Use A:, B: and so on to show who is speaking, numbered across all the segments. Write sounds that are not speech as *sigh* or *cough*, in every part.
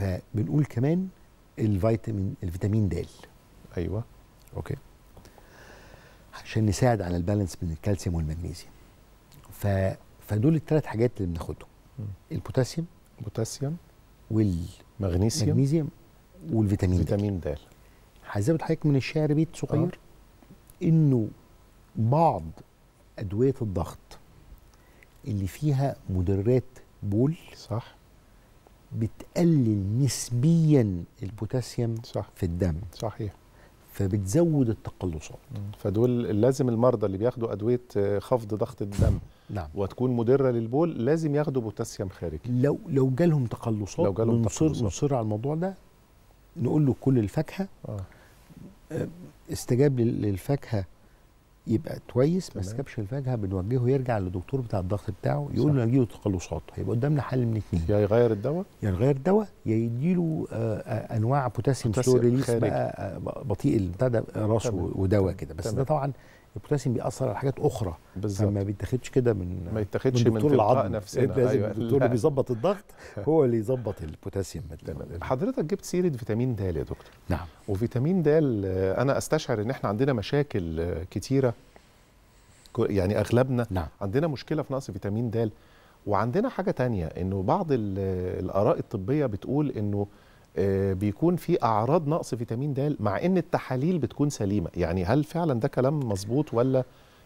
A: فبنقول كمان الفيتامين الفيتامين د.
B: أيوه.
A: okay. عشان نساعد على ال balance بين الكالسيوم والمغنيسيوم. ف فدول الثلاث حاجات اللي بناخدهم. البوتاسيوم.
B: بوتاسيوم
A: والمغنيسيوم.
B: مغنيسيوم
A: والفيتامين د.
B: فيتامين د.
A: هزود حضرتك من الشعر بيت صغير إنه بعض أدوية الضغط اللي فيها مدرات بول
B: صح.
A: بتقلل نسبيا البوتاسيوم
B: صح.
A: في الدم.
B: صحيح.
A: فبتزود التقلصات.
B: فدول لازم المرضى اللي بياخدوا أدوية آه، خفض ضغط الدم
A: نعم.
B: وتكون مدرة للبول لازم ياخدوا بوتاسيوم خارجي.
A: لو لو جالهم تقلصات
B: لو جالهم تقلصات.
A: نصر على الموضوع ده نقول له كل الفاكهة
B: آه
A: استجاب لل- للفاكهة يبقى كويس ما
B: تمام.
A: استجابش للفاكهه بنوجهه يرجع للدكتور بتاع الضغط بتاعه يقول. له هجيله تقلصات هيبقى قدامنا حل من اتنين
B: يا يغير الدواء
A: يا نغير دواء يا يديله آه، آه، أنواع بوتاسيوم slow
B: release.
A: بقى آه، بطيء البتاع ده رأس
B: تمام.
A: و- ودواء كده بس
B: تمام.
A: ده طبعا البوتاسيوم بيأثر على حاجات أخرى.
B: بالظبط.
A: فما بيتاخدش كده من
B: ما يتاخدش
A: من دكتور العظم.
B: نفسنا.
A: لازم
B: أيوة. *laughs*
A: الدكتور. اللي بيظبط الضغط *laughs* هو اللي يظبط البوتاسيوم.
B: حضرتك جبت سيرة فيتامين د يا دكتور.
A: نعم.
B: وفيتامين د أنا أستشعر إن إحنا عندنا مشاكل كو- يعني أغلبنا.
A: نعم.
B: عندنا مشكلة في نقص فيتامين د. وعندنا حاجة تانية إنه بعض ال- الآراء الطبية بتقول آه، بيكون في أعراض نقص فيتامين د مع إن التحاليل بتكون سليمة. يعني هل فعلا ده كلام مظبوط ولا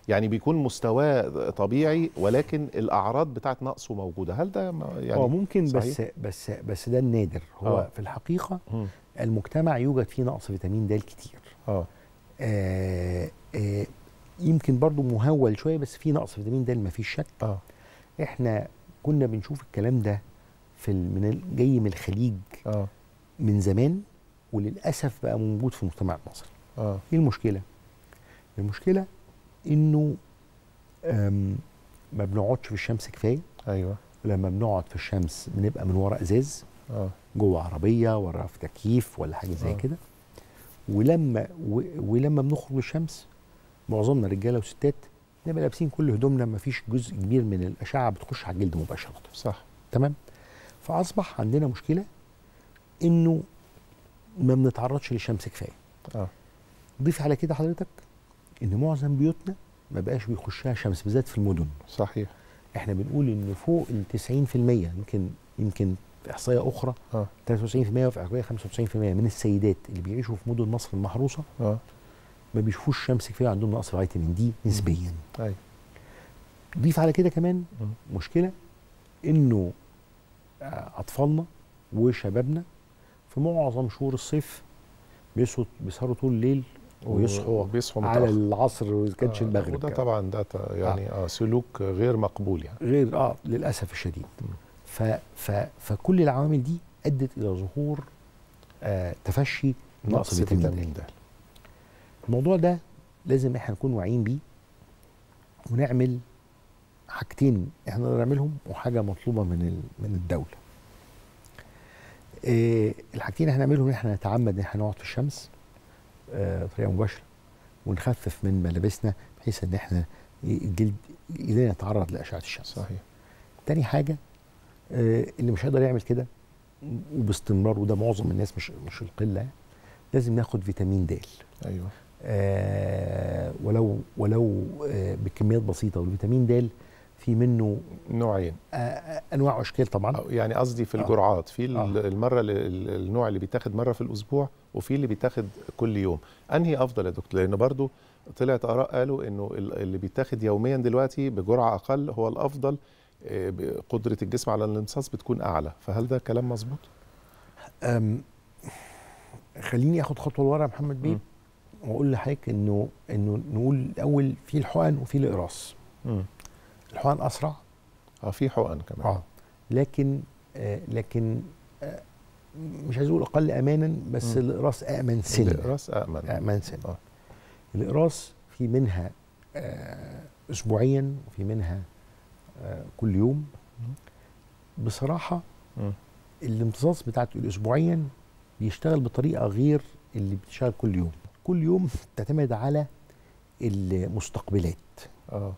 B: يعني بيكون مستواه طبيعي ولكن الأعراض بتاعت نقصه موجودة؟ هل ده
A: يعني هو ممكن
B: صحيح؟
A: بس بس بس ده النادر. هو
B: آه.
A: في الحقيقة
B: مم.
A: المجتمع يوجد فيه نقص فيتامين د كتير.
B: آه.
A: آه آه يمكن برضو مهول شوية بس في نقص فيتامين د ما فيش شك.
B: آه.
A: إحنا كنا بنشوف الكلام ده في من جاي من الخليج.
B: آه.
A: من زمان وللأسف بقى موجود في المجتمع المصري آه. إيه المشكلة؟ المشكلة إنه ما بنقعدش في الشمس كفاية.
B: أيوه.
A: ولما بنقعد في الشمس بنبقى من ورا إزاز.
B: آه.
A: جوه عربية ورا في تكييف ولا حاجة زي
B: آه.
A: كده. ولما و ولما بنخرج للشمس معظمنا رجالة وستات نبقى لابسين كل هدومنا ما فيش جزء كبير من الأشعة بتخش على الجلد مباشرة.
B: صح.
A: تمام؟ فأصبح عندنا مشكلة انه ما بنتعرضش للشمس كفاية.
B: آه.
A: ضيف على كده حضرتك إن معظم بيوتنا ما بقاش بيخشها شمس بالذات في المدن.
B: صحيح.
A: إحنا بنقول إن فوق ال 90% يمكن يمكن في إحصائية أخرى
B: آه.
A: 93% وفي إحصائية 95% من السيدات اللي بيعيشوا في مدن مصر المحروسة
B: آه.
A: ما بيشوفوش شمس كفاية عندهم نقص فيتامين دي نسبيا.
B: أيوه
A: ضيف على كده كمان
B: مم.
A: مشكلة إنه آه، أطفالنا وشبابنا في معظم شهور الصيف بيسهروا بيسهروا طول الليل ويصحوا
B: بيصحوا
A: على. العصر وإذا كانش
B: آه،
A: المغرب
B: وده. طبعا ده ط- يعني آه سلوك غير مقبول يعني
A: غير آه للأسف الشديد ف ف فكل العوامل دي أدت إلى ظهور آه تفشي نقص فيتامين د الموضوع ده لازم إحنا نكون واعيين بيه ونعمل حاجتين إحنا نقدر نعملهم وحاجة مطلوبة من من الدولة. إيه الحاجتين إحنا نعملهم إن إحنا نتعمد إن إحنا نقعد في الشمس آه، بطريقة مباشرة ونخفف من ملابسنا بحيث إن إحنا الجلد إيدينا يتعرض لأشعة الشمس.
B: صحيح
A: تاني حاجة آه، اللي مش هيقدر يعمل كده وباستمرار وده معظم الناس مش مش القلة لازم ناخد فيتامين د.
B: أيوه
A: آه ولو ولو آه بكميات بسيطة والفيتامين د في منه
B: نوعين.
A: أنواع واشكال طبعا.
B: يعني قصدي في
A: آه.
B: الجرعات في
A: آه.
B: المرة اللي- ال- النوع اللي بيتاخد مرة في الأسبوع وفي اللي بيتاخد كل يوم. أنهي أفضل يا دكتور؟ لأن برضو طلعت آراء قالوا إنه ال- اللي بيتاخد يوميا دلوقتي بجرعة أقل هو الأفضل آه، قدرة الجسم على الامتصاص بتكون أعلى. فهل ده كلام مظبوط؟
A: خليني آخد خطوة لورا يا محمد بيه. وأقول لحضرتك انه إنه نقول الأول في الحقن وفي الإقراص. الحقن أسرع؟
B: آه في حقن كمان.
A: آه. لكن آه لكن آه مش عايز أقول أقل امانا بس. الاقراص امن سنه
B: الاقراص امن
A: امن سنه
B: آه.
A: الاقراص في منها آه اسبوعيا وفي منها آه كل يوم.
B: بصراحة.
A: الامتصاص بتاعته الاسبوعيا بيشتغل بطريقة غير اللي بتشتغل كل يوم. كل يوم تعتمد على المستقبلات.
B: آه
A: آه،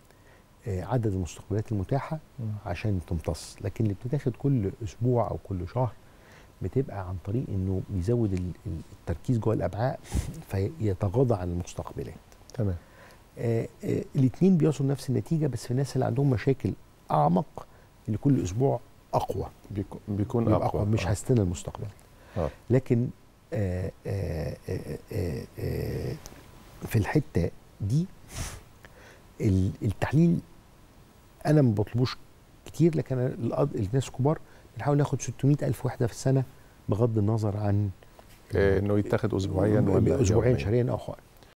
A: عدد المستقبلات
B: المتاحة.
A: عشان تمتص لكن اللي بتتاخد كل أسبوع أو كل شهر بتبقى عن طريق إنه بيزود ال- ال- التركيز جوه الامعاء فيتغاضى عن المستقبلات
B: تمام
A: آه آه الاثنين بيوصلوا نفس النتيجة بس في الناس اللي عندهم مشاكل أعمق اللي كل أسبوع أقوى
B: بيكون بيكون
A: يبقى
B: أقوى
A: أقوى مش
B: آه.
A: هستنى المستقبل
B: آه.
A: لكن آه آه آه آه آه في الحتة دي ال- التحليل أنا ما بطلبوش كتير لكن الناس كبار بنحاول ناخد 600 ألف وحده في السنة بغض النظر عن
B: آه، إنه يتاخد اسبوعيا ولا
A: اسبوعيا
B: يومياً؟
A: شهريا أو